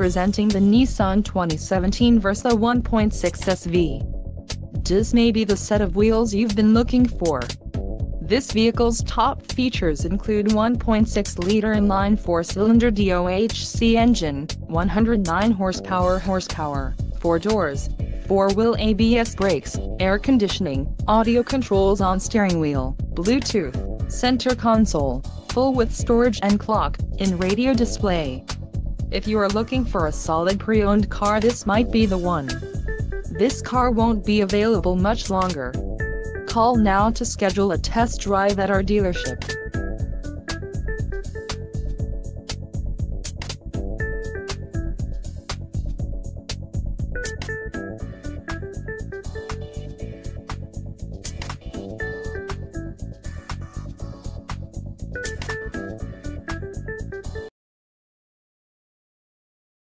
Presenting the Nissan 2017 Versa 1.6 SV. This may be the set of wheels you've been looking for. This vehicle's top features include 1.6-liter inline four-cylinder DOHC engine, 109 horsepower horsepower, 4 doors, 4-wheel ABS brakes, air conditioning, audio controls on steering wheel, Bluetooth, center console, full with storage and clock, in radio display. If you are looking for a solid pre-owned car this might be the one. This car won't be available much longer. Call now to schedule a test drive at our dealership.